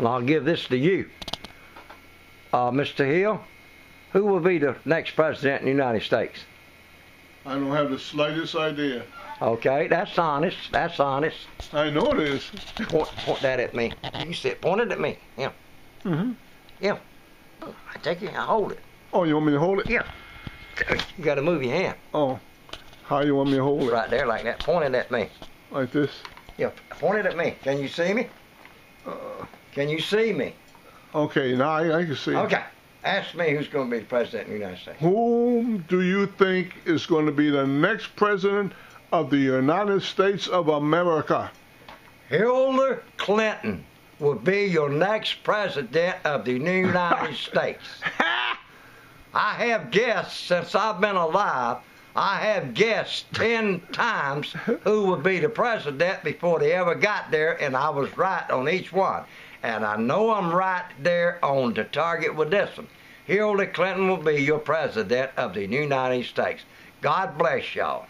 and I'll give this to you. Uh, Mr. Hill, who will be the next president in the United States? I don't have the slightest idea. Okay, that's honest. That's honest. I know it is. Point, point that at me. You said point it at me. Yeah. Mm-hmm. Yeah. I take it. I hold it. Oh, you want me to hold it? Yeah. You got to move your hand Oh, how you want me to hold it? right there like that. Point it at me. Like this? Yeah. Point it at me. Can you see me? Uh, Can you see me? okay, now I, I can see. Okay. Ask me who's going to be the president of the United States. Whom do you think is going to be the next president of the United States of America? Hillary Clinton will be your next president of the United States. I have guessed since I've been alive. I have guessed ten times who would be the president before they ever got there, and I was right on each one. And I know I'm right there on the target with this one. Hillary Clinton will be your president of the United States. God bless y'all.